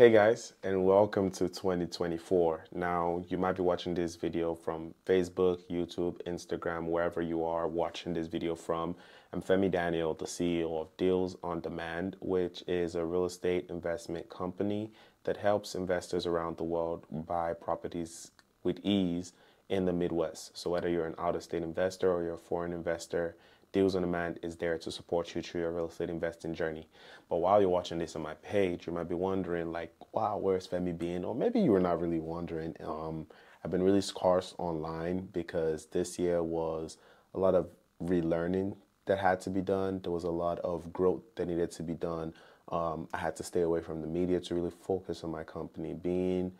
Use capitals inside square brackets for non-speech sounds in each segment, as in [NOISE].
Hey guys, and welcome to 2024. Now, you might be watching this video from Facebook, YouTube, Instagram, wherever you are watching this video from. I'm Femi Daniel, the CEO of Deals on Demand, which is a real estate investment company that helps investors around the world buy properties with ease in the Midwest. So, whether you're an out of state investor or you're a foreign investor, Deals on Demand is there to support you through your real estate investing journey. But while you're watching this on my page, you might be wondering, like, wow, where's Femi being? Or maybe you were not really wondering. Um, I've been really scarce online because this year was a lot of relearning that had to be done. There was a lot of growth that needed to be done. Um, I had to stay away from the media to really focus on my company. Being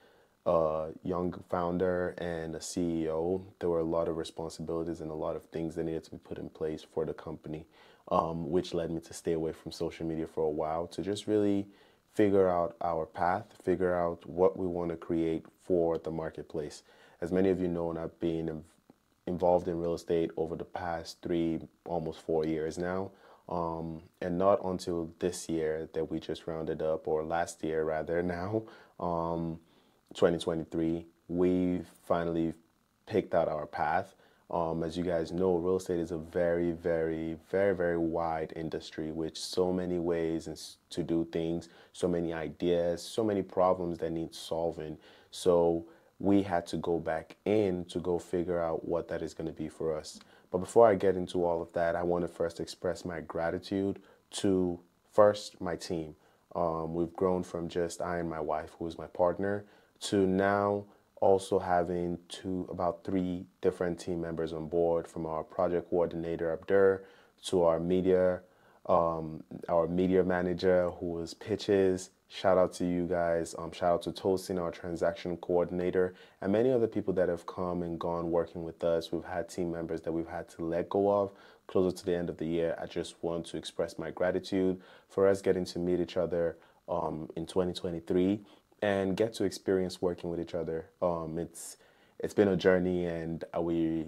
a young founder and a CEO, there were a lot of responsibilities and a lot of things that needed to be put in place for the company, um, which led me to stay away from social media for a while to just really figure out our path, figure out what we want to create for the marketplace. As many of you know, and I've been involved in real estate over the past three, almost four years now. Um, and not until this year that we just rounded up, or last year rather [LAUGHS] now, um, 2023, we finally picked out our path. Um, as you guys know, real estate is a very, very, very, very wide industry with so many ways to do things, so many ideas, so many problems that need solving. So we had to go back in to go figure out what that is going to be for us. But before I get into all of that, I want to first express my gratitude to first my team. Um, we've grown from just I and my wife, who is my partner, to now also having two about three different team members on board from our project coordinator Abdur to our media um, our media manager who was pitches. Shout out to you guys. Um, shout out to Tosin our transaction coordinator and many other people that have come and gone working with us. We've had team members that we've had to let go of closer to the end of the year. I just want to express my gratitude for us getting to meet each other um, in 2023 and get to experience working with each other. Um, it's it's been a journey, and we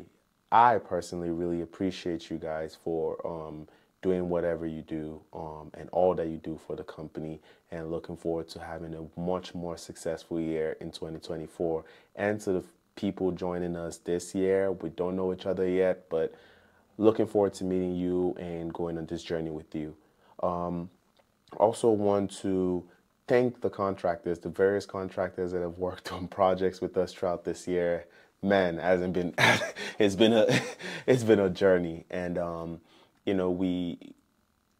I personally really appreciate you guys for um, doing whatever you do um, and all that you do for the company, and looking forward to having a much more successful year in 2024. And to the people joining us this year, we don't know each other yet, but looking forward to meeting you and going on this journey with you. Um, also want to thank the contractors, the various contractors that have worked on projects with us throughout this year. Man, hasn't been [LAUGHS] it's been a [LAUGHS] it's been a journey, and um, you know we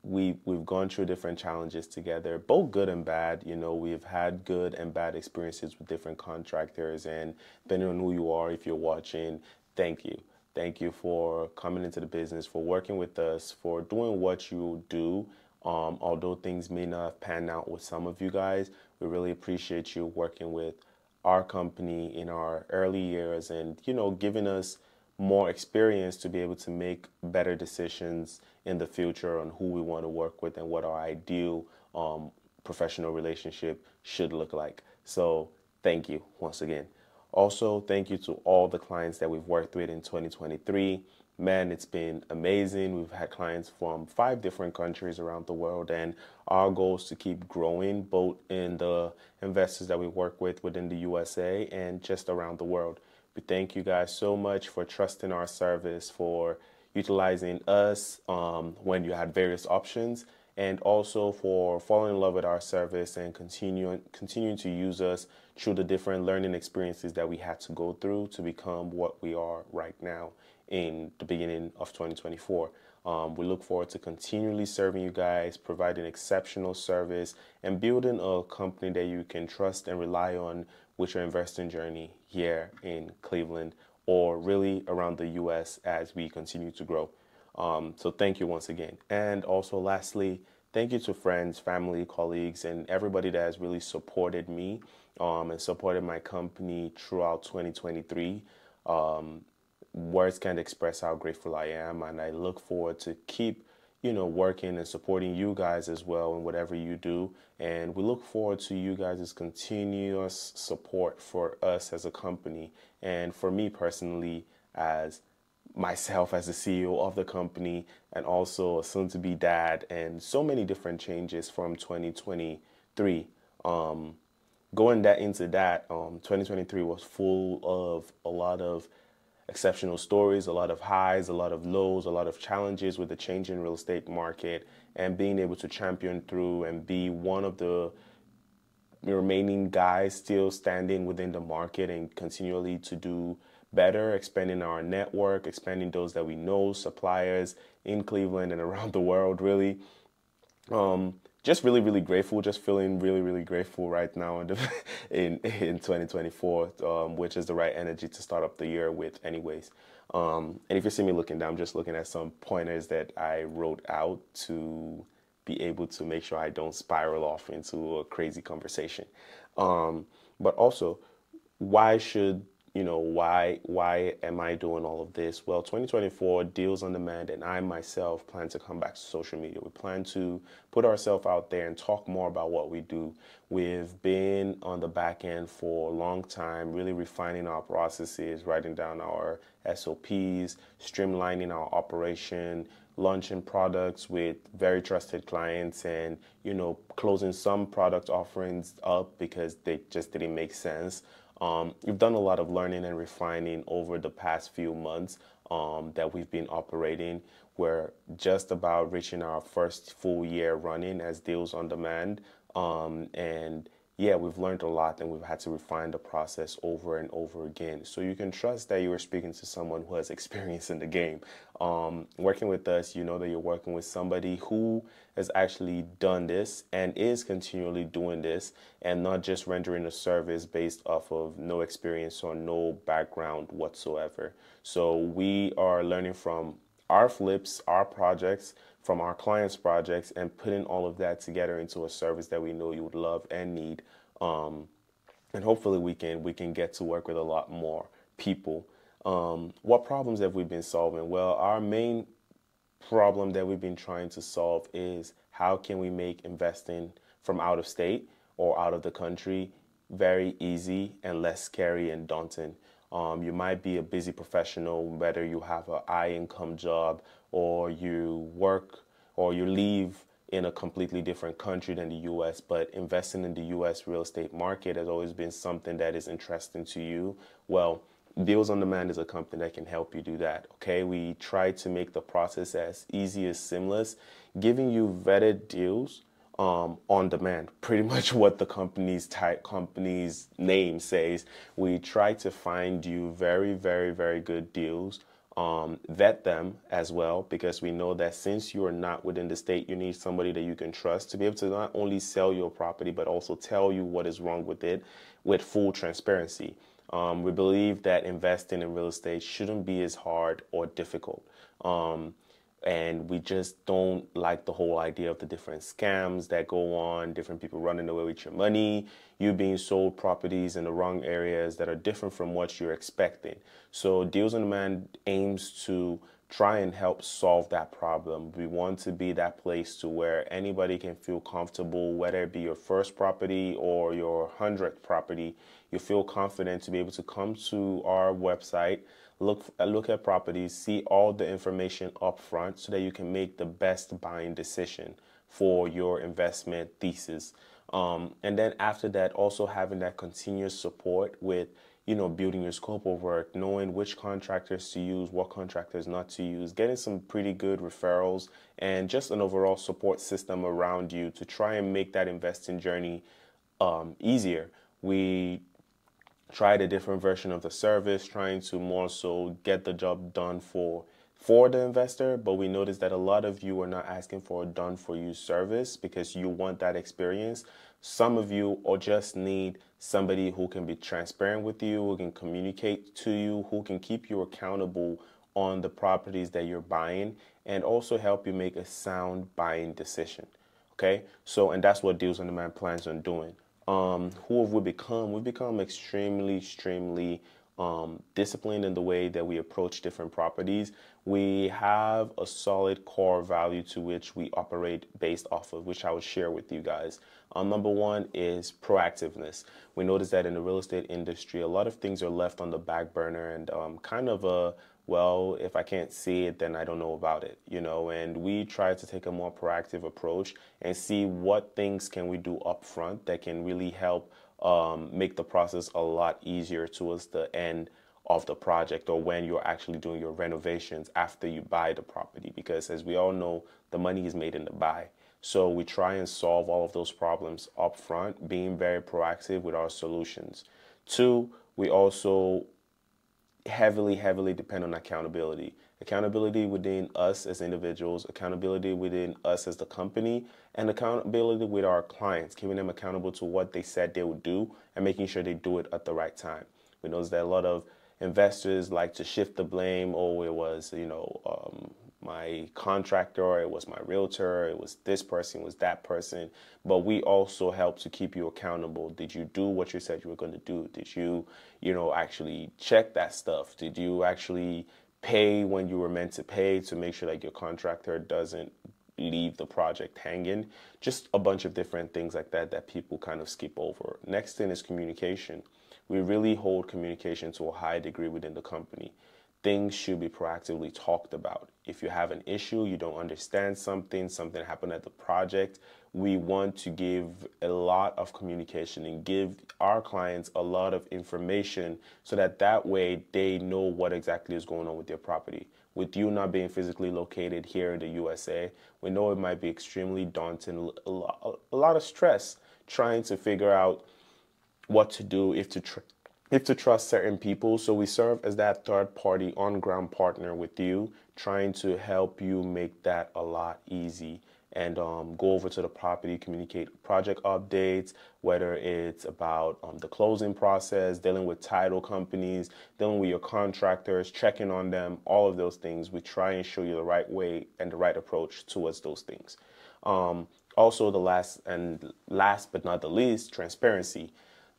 we we've gone through different challenges together, both good and bad. You know, we've had good and bad experiences with different contractors, and depending on who you are, if you're watching, thank you. Thank you for coming into the business, for working with us, for doing what you do um, although things may not have panned out with some of you guys, we really appreciate you working with our company in our early years and, you know, giving us more experience to be able to make better decisions in the future on who we want to work with and what our ideal um, professional relationship should look like. So, thank you once again. Also, thank you to all the clients that we've worked with in 2023 man, it's been amazing. We've had clients from five different countries around the world, and our goal is to keep growing both in the investors that we work with within the USA and just around the world. We thank you guys so much for trusting our service, for utilizing us um, when you had various options, and also for falling in love with our service and continuing continuing to use us through the different learning experiences that we had to go through to become what we are right now in the beginning of 2024. Um, we look forward to continually serving you guys, providing exceptional service, and building a company that you can trust and rely on with your investing journey here in Cleveland or really around the US as we continue to grow. Um, so, thank you once again. And also, lastly, thank you to friends, family, colleagues, and everybody that has really supported me um, and supported my company throughout 2023. Um, words can't express how grateful I am, and I look forward to keep you know working and supporting you guys as well in whatever you do. And we look forward to you guys' continuous support for us as a company and for me personally as myself as the CEO of the company and also a soon to be dad and so many different changes from 2023 um, going that into that, um, 2023 was full of a lot of exceptional stories, a lot of highs, a lot of lows, a lot of challenges with the changing real estate market, and being able to champion through and be one of the remaining guys still standing within the market and continually to do better, expanding our network, expanding those that we know, suppliers in Cleveland and [LAUGHS] around the world, really. Um, just really, really grateful. Just feeling really, really grateful right now in [LAUGHS] in, in 2024, um, which is the right energy to start up the year with, anyways. Um, and if you see me looking down, I'm just looking at some pointers that I wrote out to be able to make sure I don't spiral off into a crazy conversation. Um, but also, why should you know why why am i doing all of this? Well 2024 deals on demand and i myself plan to come back to social media. We plan to put ourselves out there and talk more about what we do. We've been on the back end for a long time really refining our processes writing down our sops streamlining our operation launching products with very trusted clients and you know closing some product offerings up because they just didn't make sense um, we've done a lot of learning and refining over the past few months um, that we've been operating. We're just about reaching our first full year running as Deals on Demand. Um, and yeah, we've learned a lot and we've had to refine the process over and over again. So you can trust that you are speaking to someone who has [LAUGHS] experience in the game. Um, working with us, you know that you're working with somebody who has actually done this and is continually doing this and not just rendering a service based off of no experience or no background whatsoever. So we are learning from our flips, our projects, from our clients' projects and putting all of that together into a service that we know you would love and need. Um, and hopefully we can we can get to work with a lot more people. Um, what problems have we been solving? Well, our main problem that we've been trying to solve is how can we make investing from out of state or out of the country very easy and less scary and daunting. Um, you might be a busy professional, whether you have a high income job or you work or you leave in a completely different country than the US, but investing in the US real estate market has always been something that is interesting to you. Well, Deals on Demand is a company that can help you do that. Okay, we try to make the process as easy as seamless, giving you vetted deals um, on demand. Pretty [LAUGHS] much what the company's type company's name says. We try to find you very, very, very good deals um, vet them as well because we know that since you are not within the state, you need somebody that you can trust to be able to not only sell your property but also tell you what is wrong with it with full transparency. Um, we believe that investing in real estate shouldn't be as hard or difficult. Um, and we just don't like the whole idea of the different scams that go on, different people running away with your money, you being sold properties in the wrong areas that are different from what you're expecting. So Deals on Demand aims to try and help solve that problem. We want to be that place to where anybody can feel comfortable, whether it be your first property or your hundredth property, you feel confident to be able to come to our website look look at properties, see all the information up front so that you can make the best buying decision for your investment thesis. Um, and then after that, also having that continuous support with you know building your scope of work, knowing which contractors to use, what contractors not to use, getting some pretty good referrals, and just an overall support system around you to try and make that investing journey um, easier. We tried a different version of the service, trying to more so get the job done for for the investor, but we noticed that a lot of you are not asking for a done for you service because you want that experience. Some of you or just need somebody who can be transparent with you, who can communicate to you, who can keep you accountable on the properties that you're buying and also help you make a sound buying decision. Okay? So, and that's what Deals on Demand plans on doing um, who have we become? We've become extremely, extremely um, disciplined in the way that we approach different properties. We have a solid core value to which we operate based off of, which I will share with you guys. Um, number one is proactiveness. We notice that in the real estate industry, a lot of things are left on the back burner and um, kind of a well, if I can't see it, then I don't know about it, you know. And we try to take a more proactive approach and see what things can we do up front that can really help um, make the process a lot easier towards the end of the project or when you're actually doing your renovations after you buy the property. Because as we all know, the money is made in the buy. So we try and solve all of those problems up front, being very proactive with our solutions. Two, we also heavily, heavily depend on accountability. Accountability within us as individuals, accountability within us as the company, and accountability with our clients, keeping them accountable to what they said they would do and making sure they do it at the right time. We know that a lot of investors like to shift the blame. Oh, it was, you know, um, my contractor, it was my realtor, it was this person, it was that person. But we also help to keep you accountable. Did you do what you said you were going to do? Did you, you know, actually check that stuff? Did you actually pay when you were meant to pay to make sure that your contractor doesn't leave the project hanging? Just a bunch of different things like that that people kind of skip over. Next thing is communication. We really hold communication to a high degree within the company things should be proactively talked about. If you have an issue, you don't understand something, something happened at the project, we want to give a lot of communication and give our clients a lot of information so that that way they know what exactly is going on with their property. With you not being physically located here in the USA, we know it might be extremely daunting, a lot, of stress trying to figure out what to do if to if to trust certain people. So we serve as that third party on ground partner with you, trying to help you make that a lot easy and um, go over to the property, communicate project updates, whether it's about um, the closing process, dealing with title companies, dealing with your contractors, checking on them, all of those things. We try and show you the right way and the right approach towards those things. Um, also, the last and last but not the least, transparency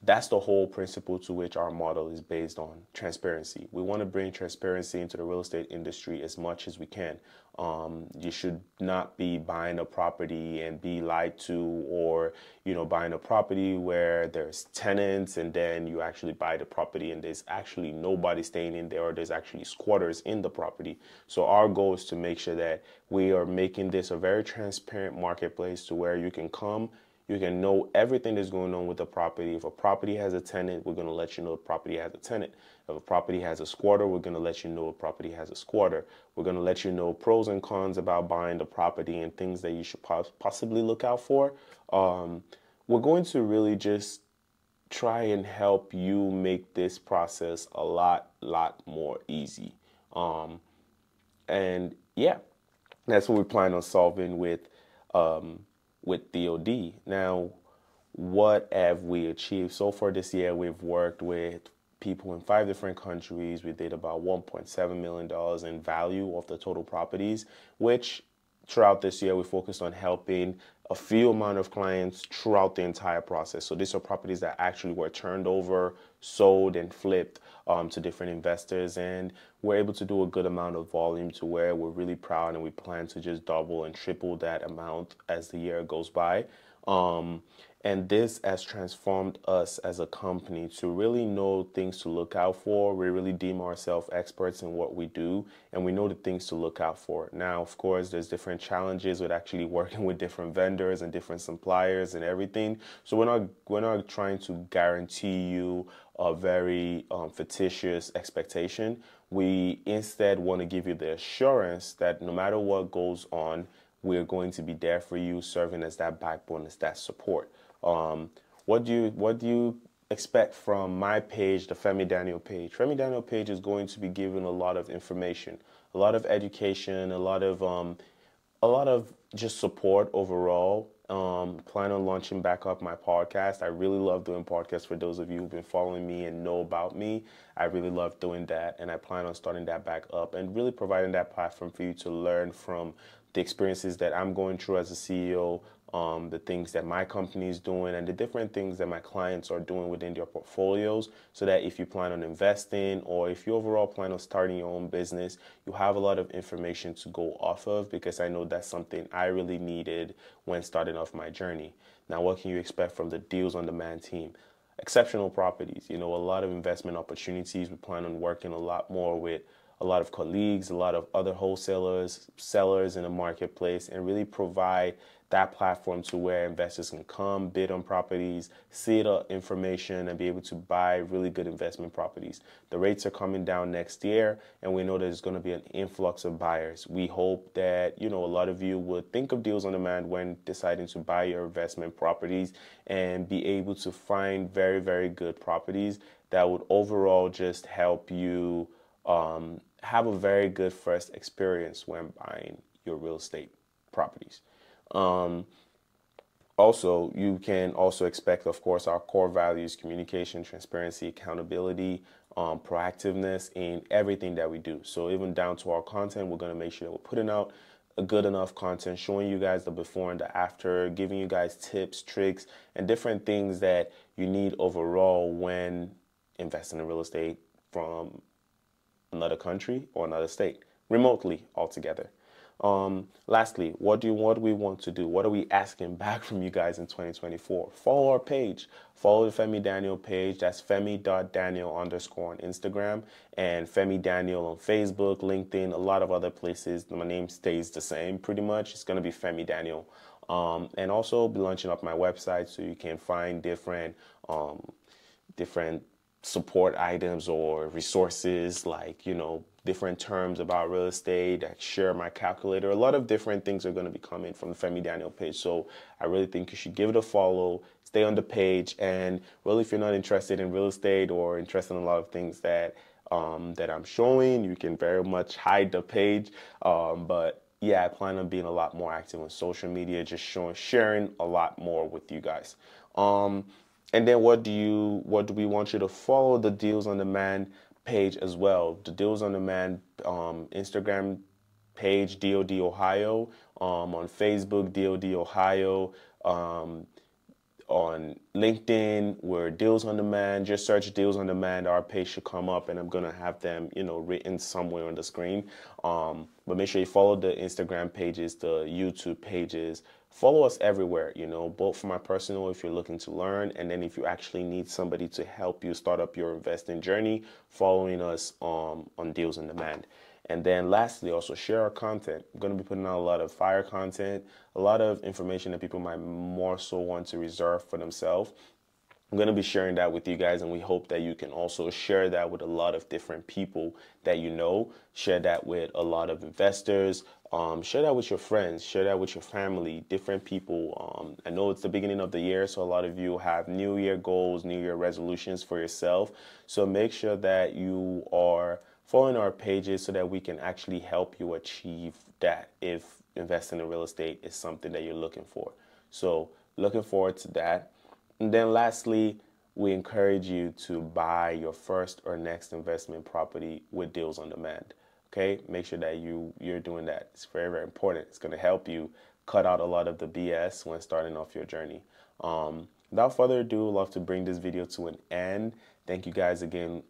that's the whole principle to which our model is based on transparency. We want to bring transparency into the real estate industry as much as we can. Um, you should not be buying a property and be lied to, or you know, buying a property where there's tenants and then you actually buy the property and there's actually nobody staying in there, or there's actually squatters in the property. So our goal is to make sure that we are making this a very transparent marketplace to where you can come you can know everything that's going on with the property. If a property has a tenant, we're going to let you know the property has a tenant. If a property has a squatter, we're going to let you know a property has a squatter. We're going to let you know pros and cons about buying the property and things that you should possibly look out for. Um, we're going to really just try and help you make this process a lot, lot more easy. Um, and yeah, that's what we plan on solving with um, with DoD. Now, what have we achieved so far this year? We've worked with people in five different countries. We did about $1.7 million in value of the total properties, which throughout this year we focused on helping a few amount of clients throughout the entire process. So these are properties that actually were turned over, sold, and flipped um, to different investors, and we're able to do a good amount of volume to where we're really proud, and we plan to just double and triple that amount as the year goes by. Um, and this has transformed us as a company to really know things to look out for. We really deem ourselves experts in what we do, and we know the things to look out for. Now, of course, there's different challenges with actually [LAUGHS] working with different vendors and different suppliers and everything. So we're not we're not trying to guarantee you a very um, fictitious expectation. We instead want to give you the assurance that no matter what goes on, we're going to be there for you, serving as that backbone, as that support. Um, what do you what do you expect from my page, the Femi Daniel page? Femi Daniel page is going to be giving a lot of information, a lot of education, a lot of um, a lot of just support overall. Um, plan on launching back up my podcast. I really love doing podcasts for those of you who've been following me and know about me. I really love doing that, and I plan on starting that back up and really providing that platform for you to learn from the experiences that I'm going through as a CEO, um, the things that my company is doing, and the different things that my clients are doing within their portfolios. So that if you plan on investing or if you overall plan on starting your own business, you have a lot of information to go off of because I know that's something I really needed when starting off my journey. Now, what can you expect from the Deals on Demand team? Exceptional properties, you know, a lot of investment opportunities. We plan on working a lot more with a lot of colleagues, a lot of other wholesalers, sellers in the marketplace, and really provide that platform to where investors can come, bid on properties, see the information, and be able to buy really good investment properties. The rates are coming down next year, and we know there's going to be an influx of buyers. We hope that you know a lot of you would think of deals on demand when deciding to buy your investment properties and be able to find very, very good properties that would overall just help you um, have a very good first experience when buying your real estate properties. Um, also, you can also expect, of course, our core values communication, transparency, accountability, um, proactiveness in everything that we do. So, even down to our content, we're going to make sure that we're putting out a good enough content, showing you guys the before and the after, giving you guys tips, tricks, and different things that you need overall when investing in real estate from another country or another state, remotely altogether. Um, lastly, what do you, what do we want to do? What are we asking back from you guys in 2024? Follow our page. Follow the Femi Daniel page. That's Femi.Daniel underscore on Instagram and Femi Daniel on Facebook, LinkedIn, a lot of other places. My name stays the same pretty much. It's going to be Femi Daniel. Um, and also be launching up my website so you can find different um, different support items or resources like you know different terms about real estate I share my calculator. A lot of different things are going to be coming from the femi daniel page so i really think you should give it a follow stay on the page and really if you're not interested in real estate or interested in a lot of things that um, that i'm showing you can very much hide the page. Um, but yeah, I plan on being a lot more active on social media, just showing, sharing a lot more with you guys. Um, and then what do you what do we want you to follow the deals on demand page as well? The deals on demand um, Instagram page DOD Ohio, um, on Facebook DOD Ohio, um, on LinkedIn, we're Deals on Demand. Just search Deals on Demand. Our page should come up, and I'm gonna have them, you know, written somewhere on the screen. Um, but make sure you follow the Instagram pages, the YouTube pages. Follow us everywhere, you know, both for my personal, if you're looking to learn, and then if you actually need somebody to help you start up your investing journey, following us um, on Deals on Demand. And then lastly, also share our content. I'm going to be putting out a lot of fire content, a lot of information that people might more so want to reserve for themselves. I'm going to be sharing that with you guys, and we hope that you can also share that with a lot of different people that you know. Share that with a lot of investors. Um, share that with your friends. Share that with your family, different people. Um, I know it's the beginning of the year, so a lot of you have New Year goals, New Year resolutions for yourself. So make sure that you are following our pages so that we can actually help you achieve that if investing in real estate is something that you're looking for. So, looking forward to that. And then, lastly, we encourage you to buy your first or next investment property with deals on demand. Okay, make sure that you you're doing that. It's very very important. It's going to help you cut out a lot of the BS when starting off your journey. Um, without further ado, I'd love to bring this video to an end. Thank you guys again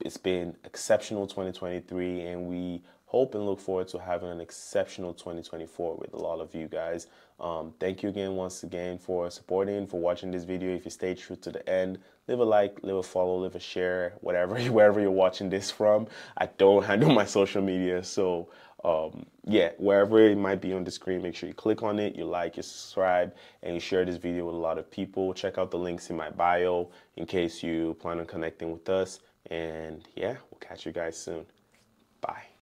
it's been exceptional 2023 and we hope and look forward to having an exceptional 2024 with a lot of you guys um, thank you again once again for supporting for watching this video if you stay true to the end leave a like leave a follow leave a share whatever [LAUGHS] wherever you're watching this from i don't handle my social media so um, yeah, wherever it might be on the screen, make sure you click on it, you like, you subscribe, and you share this video with a lot of people. Check out the links in my bio in case you plan on connecting with us. And yeah, we'll catch you guys soon. Bye.